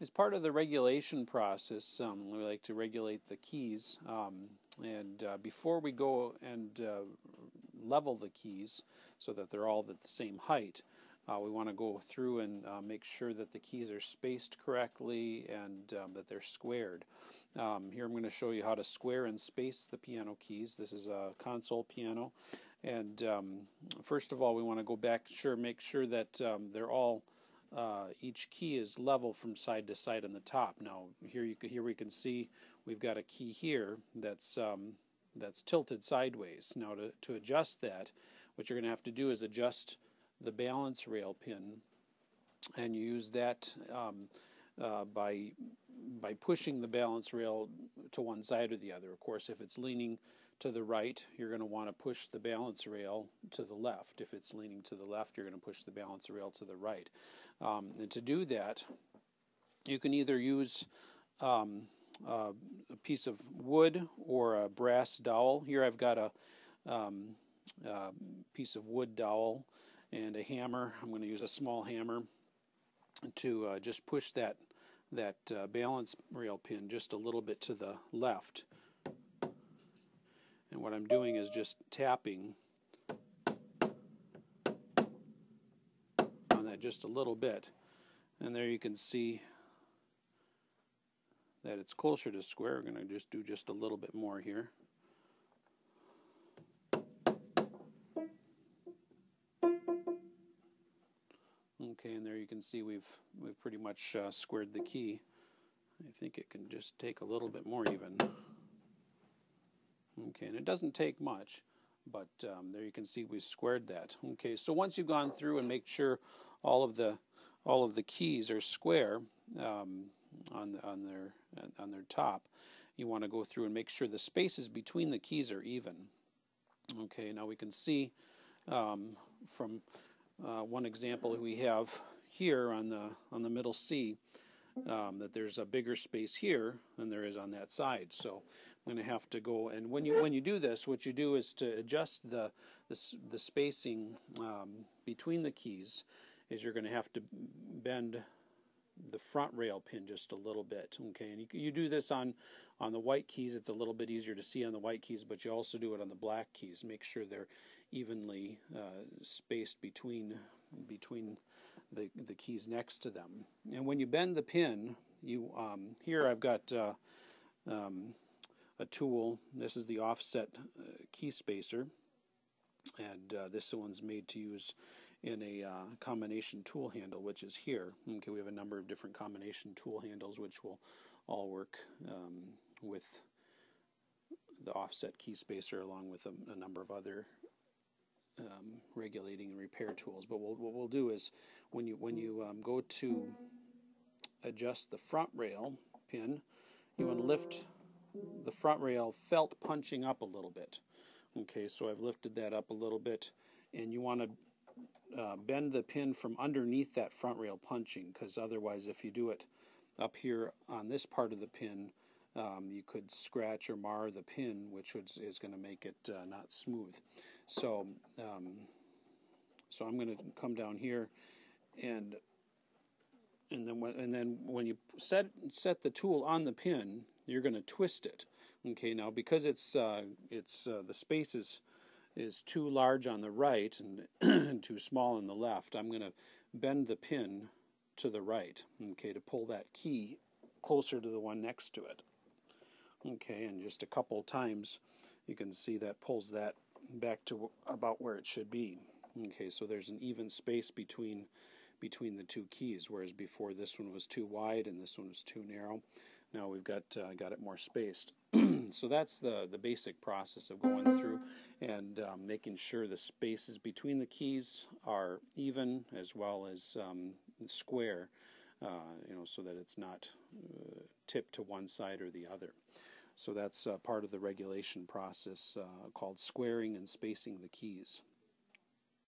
As part of the regulation process, um, we like to regulate the keys. Um, and uh, before we go and uh, level the keys so that they're all at the same height, uh, we want to go through and uh, make sure that the keys are spaced correctly and um, that they're squared. Um, here I'm going to show you how to square and space the piano keys. This is a console piano. And um, first of all, we want to go back, sure, make sure that um, they're all uh, each key is level from side to side on the top. Now here you here we can see we've got a key here that's um, that's tilted sideways. Now to, to adjust that, what you're going to have to do is adjust the balance rail pin, and you use that um, uh, by by pushing the balance rail to one side or the other. Of course, if it's leaning to the right, you're going to want to push the balance rail to the left. If it's leaning to the left, you're going to push the balance rail to the right. Um, and to do that, you can either use um, uh, a piece of wood or a brass dowel. Here I've got a um, piece of wood dowel and a hammer. I'm going to use a small hammer to uh, just push that that uh, balance rail pin just a little bit to the left. And what I'm doing is just tapping on that just a little bit. And there you can see that it's closer to square. We're going to just do just a little bit more here. Okay, and there you can see we've we've pretty much uh, squared the key. I think it can just take a little bit more even. Okay, and it doesn't take much, but um, there you can see we've squared that. Okay, so once you've gone through and make sure all of the all of the keys are square um, on on their on their top, you want to go through and make sure the spaces between the keys are even. Okay, now we can see um, from uh, one example we have here on the on the middle C um, that there's a bigger space here than there is on that side. So I'm going to have to go and when you when you do this, what you do is to adjust the the, the spacing um, between the keys. Is you're going to have to bend the front rail pin just a little bit. Okay, and you, you do this on on the white keys. It's a little bit easier to see on the white keys, but you also do it on the black keys. Make sure they're evenly uh, spaced between between the the keys next to them. And when you bend the pin, you um, here I've got uh, um, a tool. This is the offset uh, key spacer, and uh, this one's made to use in a uh, combination tool handle, which is here. Okay, we have a number of different combination tool handles, which will all work um, with the offset key spacer along with a, a number of other um, regulating and repair tools. But we'll, what we'll do is when you when you um, go to adjust the front rail pin, you want to lift the front rail felt punching up a little bit. Okay, so I've lifted that up a little bit, and you want to uh, bend the pin from underneath that front rail punching because otherwise if you do it up here on this part of the pin um, you could scratch or mar the pin which was, is going to make it uh, not smooth so um, so I'm going to come down here and and then when, and then when you set set the tool on the pin you're going to twist it okay now because it's uh, it's uh, the space is is too large on the right and too small on the left, I'm going to bend the pin to the right, okay, to pull that key closer to the one next to it. Okay, and just a couple times you can see that pulls that back to about where it should be. Okay, so there's an even space between between the two keys, whereas before this one was too wide and this one was too narrow. Now we've got uh, got it more spaced. so that's the the basic process of going through and um, making sure the spaces between the keys are even as well as um, square, uh, you know, so that it's not uh, tipped to one side or the other. So that's uh, part of the regulation process uh, called squaring and spacing the keys.